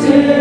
still